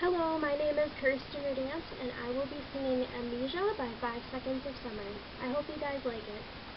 Hello, my name is Kirsten Radant, and I will be singing Amnesia by Five Seconds of Summer. I hope you guys like it.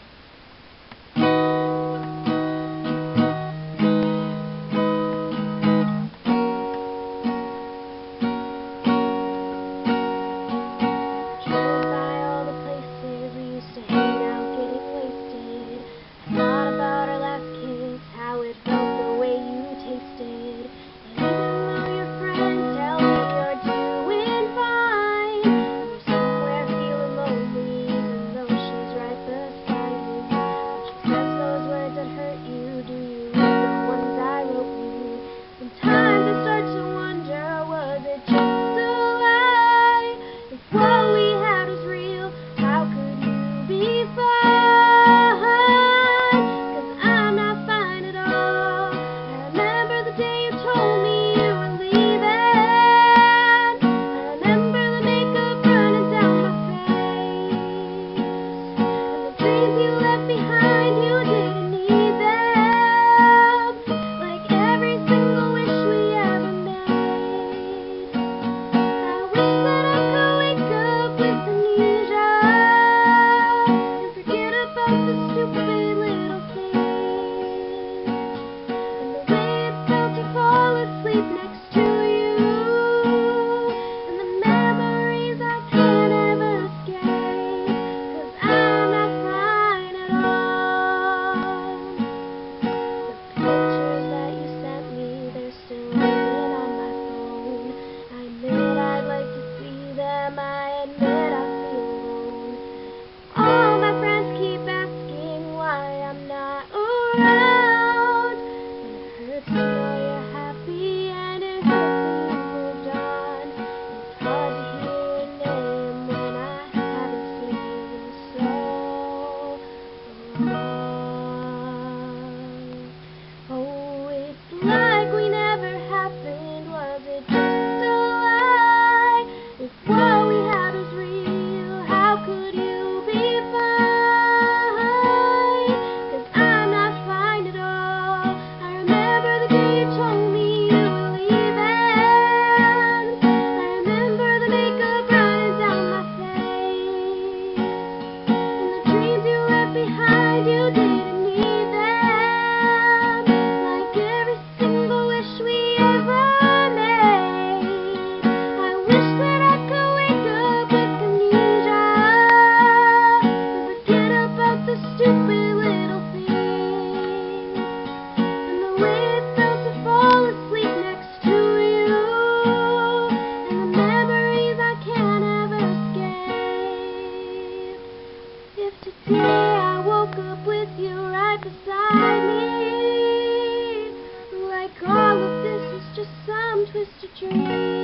Twisted dream